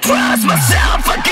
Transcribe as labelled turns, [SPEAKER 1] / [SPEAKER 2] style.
[SPEAKER 1] cross myself again.